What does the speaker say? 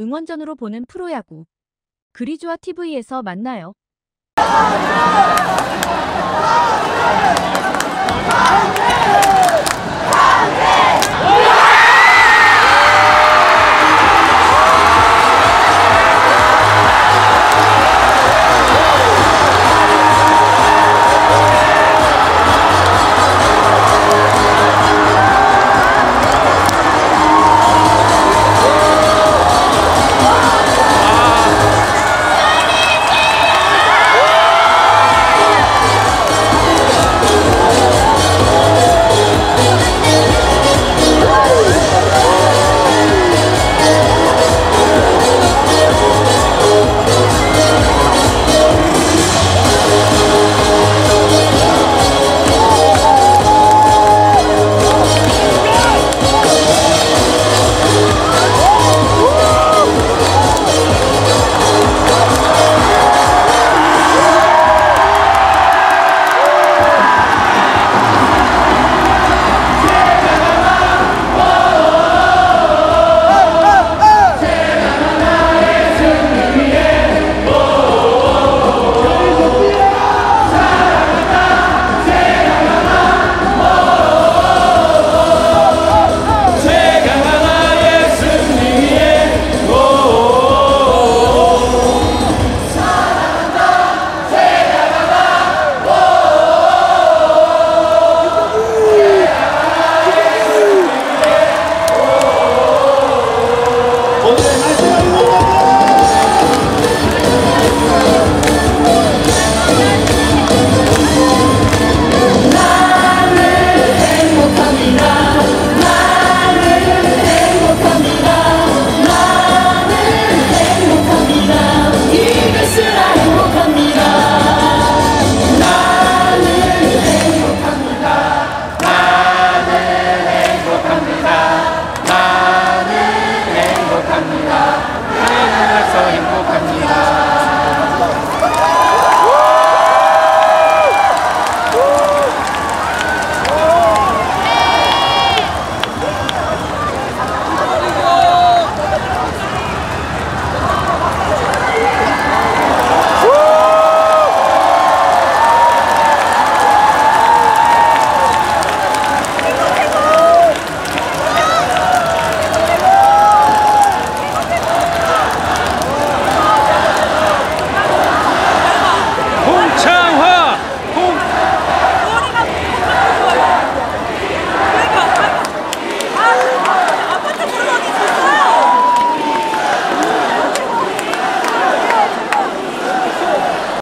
응원전으로 보는 프로야구. 그리조아 TV에서 만나요.